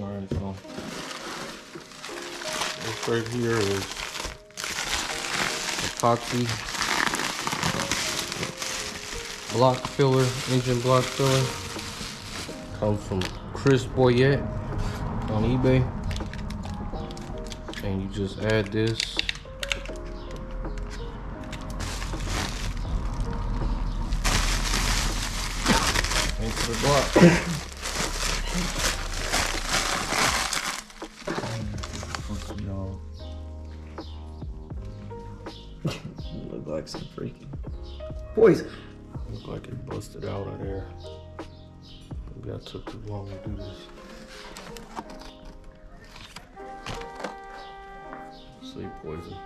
Alright, so this right here is epoxy uh, block filler, engine block filler. Comes from Chris Boyette on eBay. And you just add this. Into the block. Look like some freaking poison. Look like it busted out of there. Maybe I took too long to do this. Sleep poison.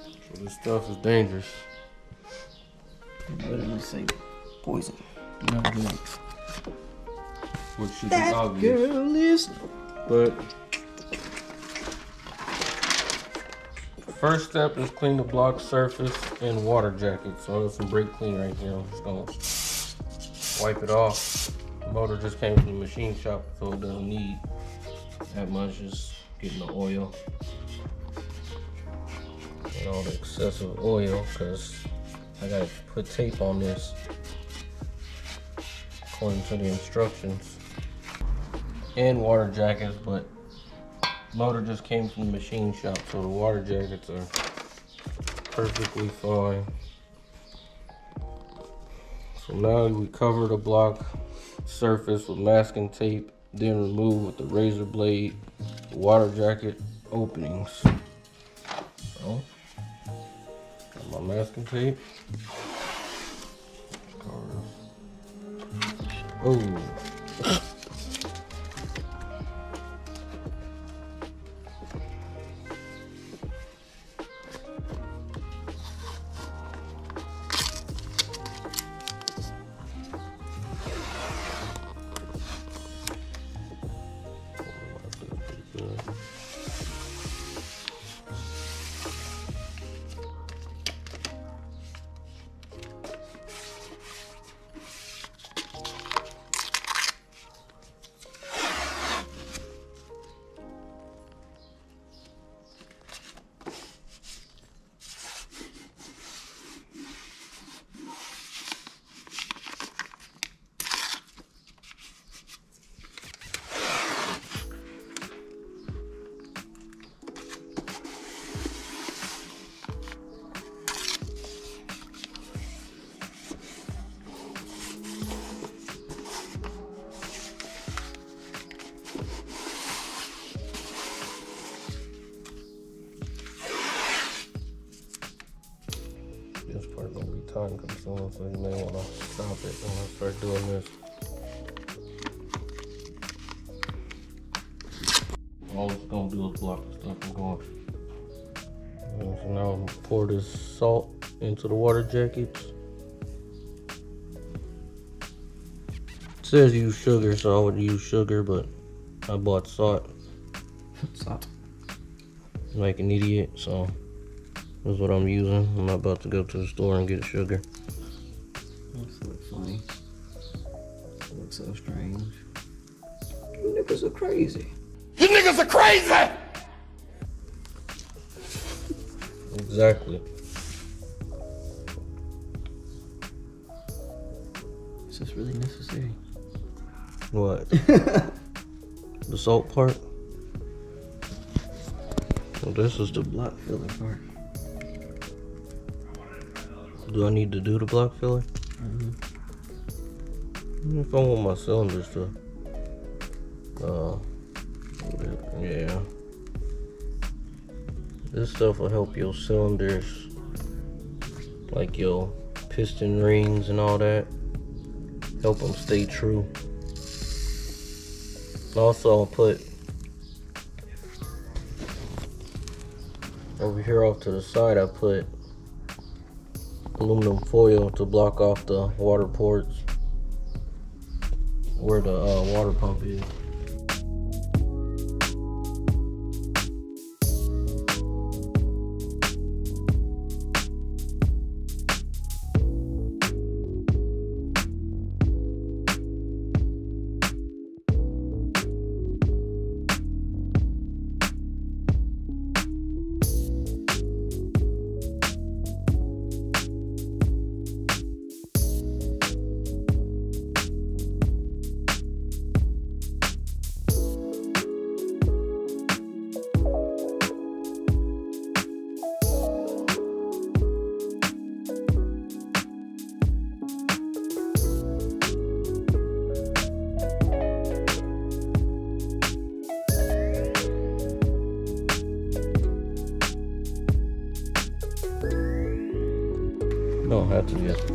So this stuff is dangerous. It literally say poison. You know what I mean? Which should That be obvious. girl is. But first step is clean the block surface and water jacket. So there's some brake clean right here. I'm just gonna wipe it off. The motor just came from the machine shop, so it doesn't need that much. Just getting the oil and all the excessive oil because I gotta put tape on this according to the instructions and water jackets, but motor just came from the machine shop, so the water jackets are perfectly fine. So now we cover the block surface with masking tape, then remove with the razor blade the water jacket openings. So, got my masking tape. Oh. Time consuming, so you may wanna stop it when I start doing this. All it's gonna do is block the stuff from going. And so now I'm gonna pour this salt into the water jackets. It says use sugar, so I would use sugar, but I bought salt Salt. like an idiot, so that's what I'm using. I'm not about to go to the store and get sugar. This looks funny. This looks so strange. You niggas are crazy. You niggas are crazy! Exactly. Is this really necessary? What? the salt part? Well, this is the. Block filler part. Do I need to do the block filler? Mhm. If I want my cylinders to. Uh. Yeah. This stuff will help your cylinders, like your piston rings and all that. Help them stay true. Also, I'll put over here off to the side. I put aluminum foil to block off the water ports where the uh, water pump is.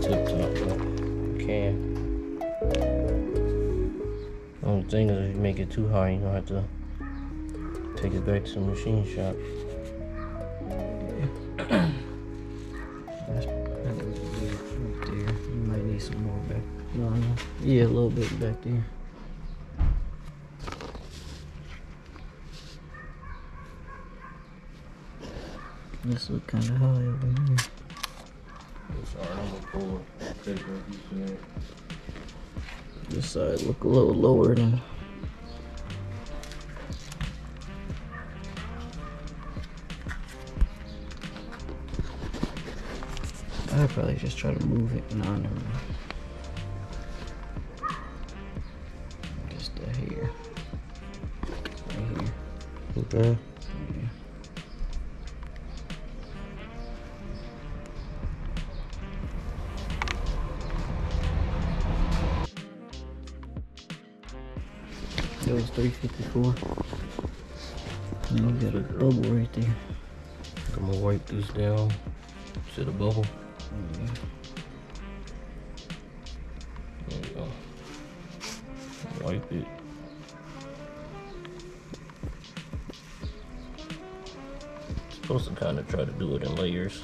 Tip top, but you can. Only thing is, if you make it too high, you're gonna have to take it back to the machine shop. Yeah, a little bit back there. This look kind of high over here. This side look a little lower than. I'd probably just try to move it. No, never mind. Just here. Right here. Okay. Was 354. And you got a bubble right there. I'm gonna wipe this down. See the bubble? Yeah. There you go. Wipe it. Supposed to kind of try to do it in layers.